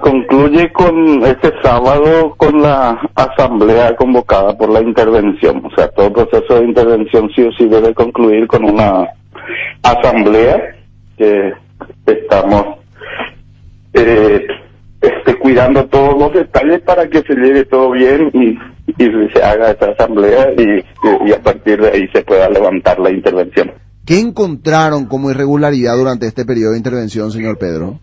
concluye con este sábado con la asamblea convocada por la intervención. O sea, todo proceso de intervención sí o sí debe concluir con una asamblea que estamos eh, este, cuidando todos los detalles para que se lleve todo bien y, se haga esta asamblea y, y a partir de ahí se pueda levantar la intervención. ¿Qué encontraron como irregularidad durante este periodo de intervención, señor Pedro?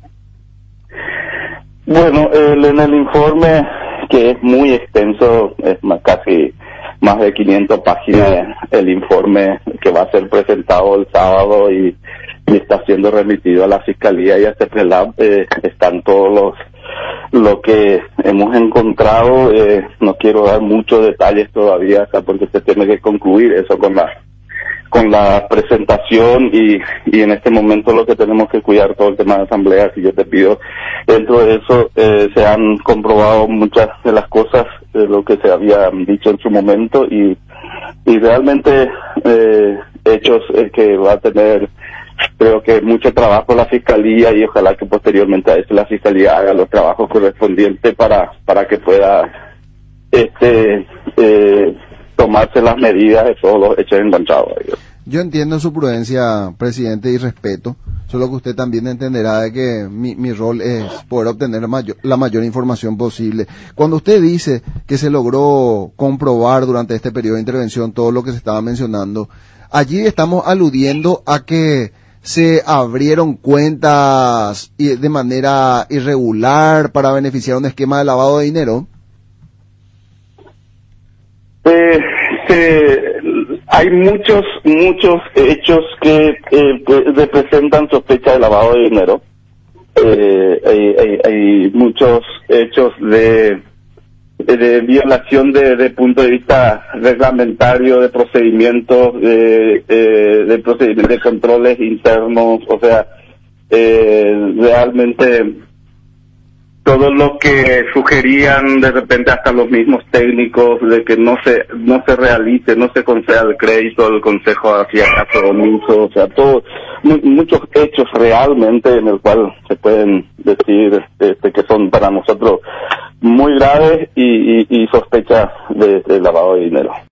Bueno, el, en el informe, que es muy extenso, es más, casi más de 500 páginas, el informe que va a ser presentado el sábado y, está siendo remitido a la Fiscalía y a CEPRELAB, eh, están todos los lo que hemos encontrado, eh, no quiero dar muchos detalles todavía, porque se tiene que concluir eso con la con la presentación y, y en este momento lo que tenemos que cuidar todo el tema de asambleas y yo te pido dentro de eso eh, se han comprobado muchas de las cosas de lo que se había dicho en su momento y, y realmente eh, hechos eh, que va a tener creo que mucho trabajo la fiscalía y ojalá que posteriormente a eso la fiscalía haga los trabajos correspondientes para para que pueda este tomarse las medidas de todos los hechos enganchados. Yo entiendo su prudencia, presidente, y respeto, solo que usted también entenderá de que mi, mi rol es poder obtener la mayor información posible. Cuando usted dice que se logró comprobar durante este periodo de intervención todo lo que se estaba mencionando, allí estamos aludiendo a que se abrieron cuentas de manera irregular para beneficiar un esquema de lavado de dinero. Eh, hay muchos, muchos hechos que, eh, representan sospecha de lavado de dinero. Eh, hay, hay, muchos hechos de, de violación de, de, punto de vista reglamentario, de procedimientos, de, eh, de procedimientos de controles internos, o sea, eh, realmente todo lo que sugerían de repente hasta los mismos técnicos de que no se no se realice, no se conceda el crédito del consejo hacia caso omiso, o sea, todo muchos hechos realmente en el cual se pueden decir este, que son para nosotros muy graves y, y, y sospecha de lavado de dinero.